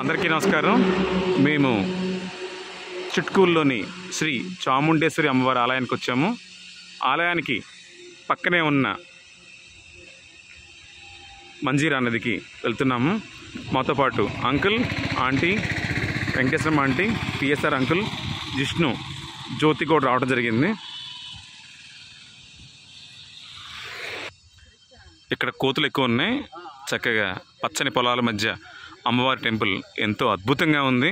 అందరికీ నమస్కారం. మేము చిట్కూరులోని శ్రీ చాముండేశ్వరి అమ్మవారి ఆలయానికి వచ్చాము. ఆలయానికి పక్కనే ఉన్న మంజీరా నదికి వెళ్తున్నాము. మాతో పాటు uncle aunty Venkateshwaram aunty PSR uncle Jishnu Jyothi కూడా రావడం జరిగింది. ఇక్కడ కోతులు ఎక్కువ ఉన్నాయి. చక్కగా పచ్చని పొలాల మధ్య అమ్మవారి టెంపుల్ ఎంతో అద్భుతంగా ఉంది.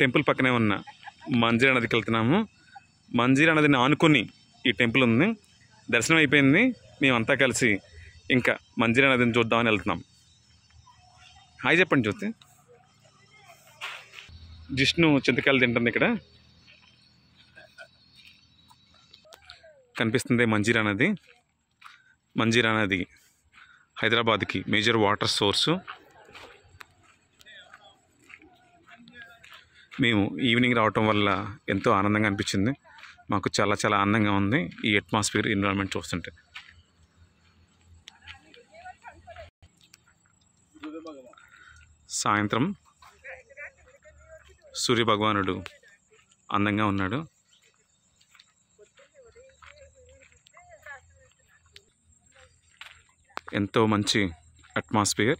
టెంపుల్ పక్కనే ఉన్న మంజీరా నదికి వెళ్తున్నాము. మంజీరా నదిని ఆనుకొని ఈ టెంపుల్ ఉంది. దర్శనం అయిపోయింది. మేమంతా కలిసి ఇంకా మంజీరా నదిని చూద్దామని వెళ్తున్నాం. హాయ్ చెప్పండి జ్యోతి. జిష్ణు చింతకాయలు తింటుంది ఇక్కడ. కనిపిస్తుంది మంజీరా నది. మంజీరా నది హైదరాబాద్కి మేజర్ వాటర్ సోర్సు. మేము ఈవినింగ్ రావటం వల్ల ఎంతో ఆనందంగా అనిపించింది. మాకు చాలా చాలా ఆనందంగా ఉంది ఈ అట్మాస్ఫియర్ ఎన్విరాన్మెంట్ చూస్తుంటే. సాయంత్రం సూర్య భగవానుడు అందంగా ఉన్నాడు. ఎంతో మంచి అట్మాస్ఫియర్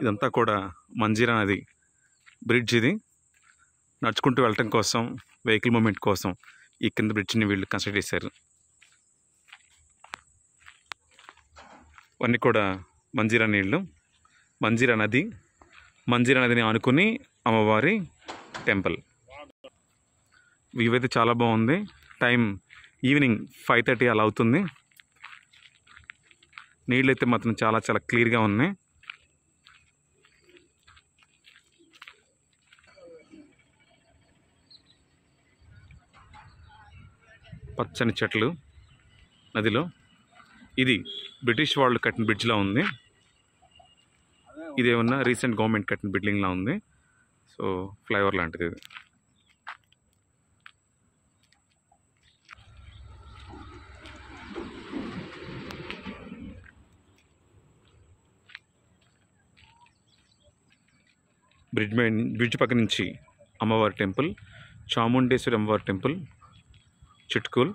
ఇదంతా కూడా మంజీరా నది బ్రిడ్జ్ ఇది. నడుచుకుంటూ వెళ్ళటం కోసం వెహికల్ మూమెంట్ కోసం ఈ కింద బ్రిడ్జ్ని వీళ్ళు కన్స్ట్రక్ట్ చేశారు. అన్నీ కూడా మంజీరా నీళ్ళు మంజీరా నది మంజీరా నదిని ఆనుకుని అమ్మవారి టెంపుల్. వ్యూ అయితే చాలా బాగుంది. టైం ఈవినింగ్ ఫైవ్ థర్టీ అలా అవుతుంది. నీళ్ళు అయితే మాత్రం చాలా చాలా క్లియర్గా ఉన్నాయి. పచ్చని చెట్లు నదిలో. ఇది బ్రిటిష్ వాళ్ళు కట్టిన బ్రిడ్జ్లో ఉంది. ఇదేమన్నా రీసెంట్ గవర్నమెంట్ కట్టిన బిల్డింగ్లా ఉంది. సో ఫ్లైఓవర్ లాంటిది ఇది. బ్రిడ్జ్ మీద బ్రిడ్జ్ పక్క నుంచి అమ్మవారి టెంపుల్ చాముండేశ్వరి అమ్మవారి టెంపుల్ చిట్కూల్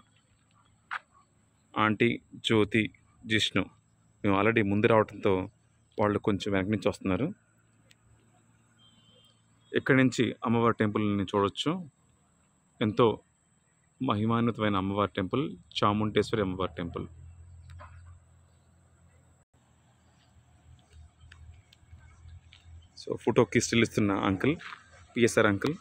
ఆంటీ జ్యోతి జిష్ణు మేము ఆల్రెడీ ముందు రావడంతో వాళ్ళు కొంచెం వెనక నుంచి వస్తున్నారు. ఇక్కడి నుంచి అమ్మవారి టెంపుల్ని చూడొచ్చు. ఎంతో మహిమాన్వితమైన అమ్మవారి టెంపుల్ చాముండేశ్వరి అమ్మవారి టెంపుల్. సో ఫోటోకి స్టిల్ ఇస్తున్న అంకుల్ పిఎస్ఆర్ అంకుల్.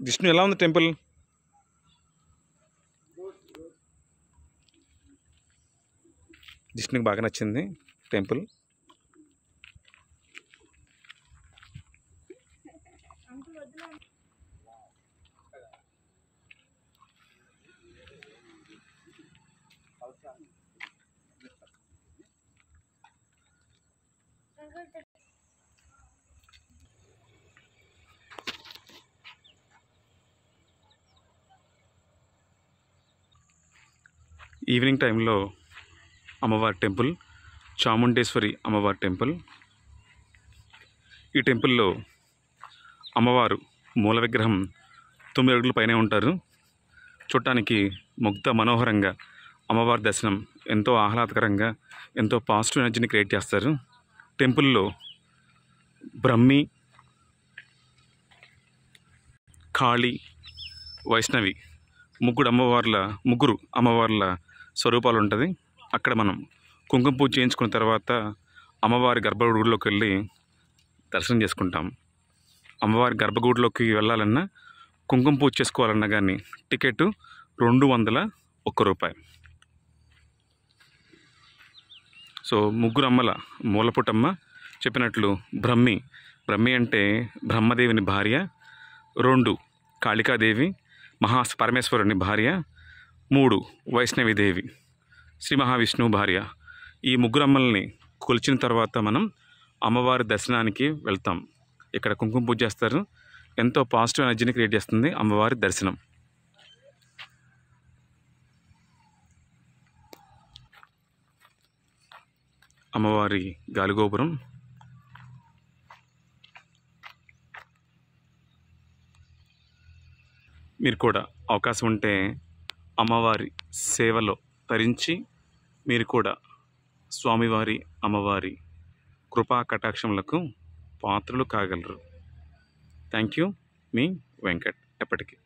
విష్ణు ఎలా ఉంది టెంపుల్? విష్ణుకి బాగా నచ్చింది టెంపుల్. ఈవినింగ్ టైంలో అమ్మవారి టెంపుల్ చాముండేశ్వరి అమ్మవారి టెంపుల్. ఈ టెంపుల్లో అమ్మవారు మూల విగ్రహం తొమ్మిది అడుగుల పైనే ఉంటారు. చూడటానికి ముగ్ధ మనోహరంగా అమ్మవారి దర్శనం ఎంతో ఆహ్లాదకరంగా ఎంతో పాజిటివ్ ఎనర్జీని క్రియేట్ చేస్తారు. టెంపుల్లో బ్రహ్మి కాళీ వైష్ణవి ముగ్గురు అమ్మవార్ల ముగ్గురు అమ్మవార్ల స్వరూపాలు ఉంటుంది అక్కడ మనం కుంకుమ పూజ చేయించుకున్న తర్వాత అమ్మవారి గర్భగుడిలోకి వెళ్ళి దర్శనం చేసుకుంటాం. అమ్మవారి గర్భగుడిలోకి వెళ్ళాలన్నా కుంకుమ పూజ చేసుకోవాలన్నా కానీ టికెట్ రెండు వందల ఒక్క రూపాయి. సో ముగ్గురు అమ్మల మూలపుటమ్మ చెప్పినట్లు బ్రహ్మి బ్రహ్మి అంటే బ్రహ్మదేవిని భార్య రెండు కాళికాదేవి మహా పరమేశ్వరుని భార్య మూడు వైష్ణవిదేవి. శ్రీ మహావిష్ణువు భార్య. ఈ ముగ్గురమ్మల్ని కొలిచిన తర్వాత మనం అమ్మవారి దర్శనానికి వెళ్తాం. ఇక్కడ కుంకుమ పూజ చేస్తారు. ఎంతో పాజిటివ్ ఎనర్జీని క్రియేట్ చేస్తుంది అమ్మవారి దర్శనం. అమ్మవారి గాలిగోపురం. మీరు కూడా అవకాశం ఉంటే అమ్మవారి సేవలో తరించి మీరు కూడా స్వామివారి అమ్మవారి కృపా కటాక్షములకు పాత్రలు కాగలరు. థ్యాంక్ యూ మీ వెంకట్ ఎప్పటికీ.